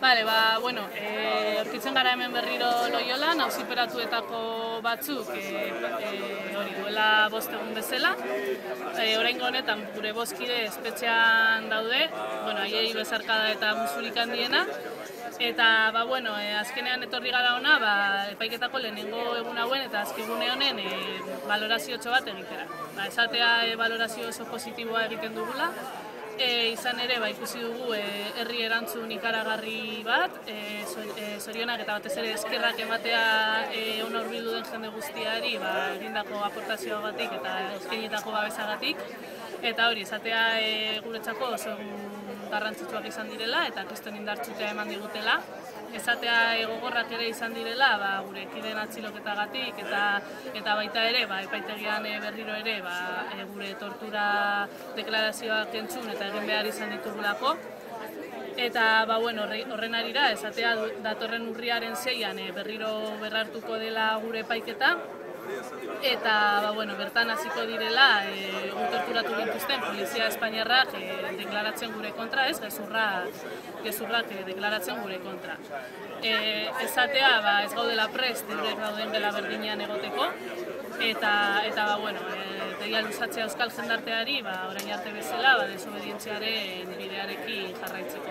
Bale, ba, bueno, e, orkitzen gara hemen berriro loiola, nauziperatuetako batzuk, e, e, hori duela bost egun bezala. E, orain honetan gure bozkide espetxean daude, bueno, aiei bezarkada eta musurik handiena. Eta, ba, bueno, e, azkenean etorri gara ona, ba, epaiketako lehenengo egun hauen eta azkigune honen e, valorazio bat egitera. Ba, esatea e, valorazio oso positiboa egiten dugula, E, izan ere, ba, ikusi dugu e, herri erantzun ikaragarri bat, e, zorionak eta batez ere eskerrak ematea e, ona urbildu den jende guztiari, ba, egindako aportazioagatik eta eskenitako babesagatik. Eta hori, esatea e, guretzako oso garrantzitsuak izan direla eta kriston indartzutea eman digutela esatea egogorrak ere izan direla, ba, gure kideen atxiloketagatik eta eta baita ere, ba, epaitegian e, berriro ere, ba, e, gure tortura deklarazioak entzun eta egin behar izan ditugulako. Eta ba, bueno, horren arira, esatea datorren urriaren zeian e, berriro berrartuko dela gure epaiketa, eta ba, bueno, bertan hasiko direla e, torturatu gintuzten polizia espainiarrak e, deklaratzen gure kontra, ez, gezurra, gezurrak e, deklaratzen gure kontra. E, esatea, ba, ez gaudela prest, eurek gauden gela berdinean egoteko, eta, eta ba, bueno, eh, e, deia luzatzea euskal jendarteari, ba, orain arte bezala, ba, desobedientziaren bidearekin jarraitzeko.